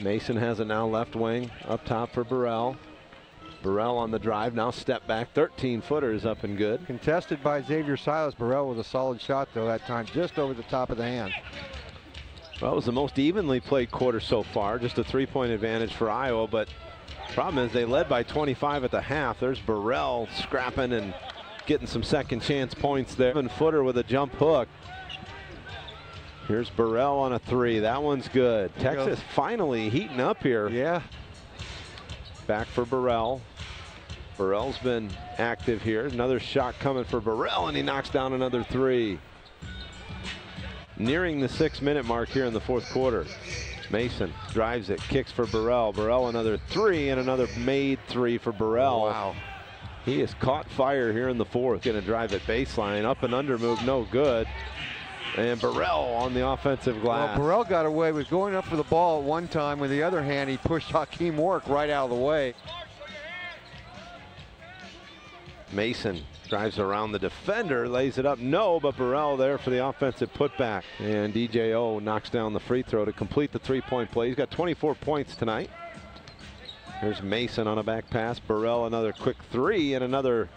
Mason has it now left wing up top for Burrell. Burrell on the drive now step back 13 footers up and good. Contested by Xavier Silas. Burrell with a solid shot though that time just over the top of the hand. Well, it was the most evenly played quarter so far. Just a three point advantage for Iowa, but problem is they led by 25 at the half. There's Burrell scrapping and getting some second chance points there. Seven footer with a jump hook. Here's Burrell on a three. That one's good. Texas finally heating up here. Yeah. Back for Burrell. Burrell's been active here. Another shot coming for Burrell, and he knocks down another three. Nearing the six minute mark here in the fourth quarter. Mason drives it, kicks for Burrell. Burrell another three, and another made three for Burrell. Wow. He has caught fire here in the fourth. Going to drive it baseline. Up and under move, no good. And Burrell on the offensive glass. Well, Burrell got away with going up for the ball at one time. With the other hand, he pushed Hakeem Warwick right out of the way. Mason drives around the defender, lays it up. No, but Burrell there for the offensive putback. And DJO knocks down the free throw to complete the three-point play. He's got 24 points tonight. Here's Mason on a back pass. Burrell another quick three and another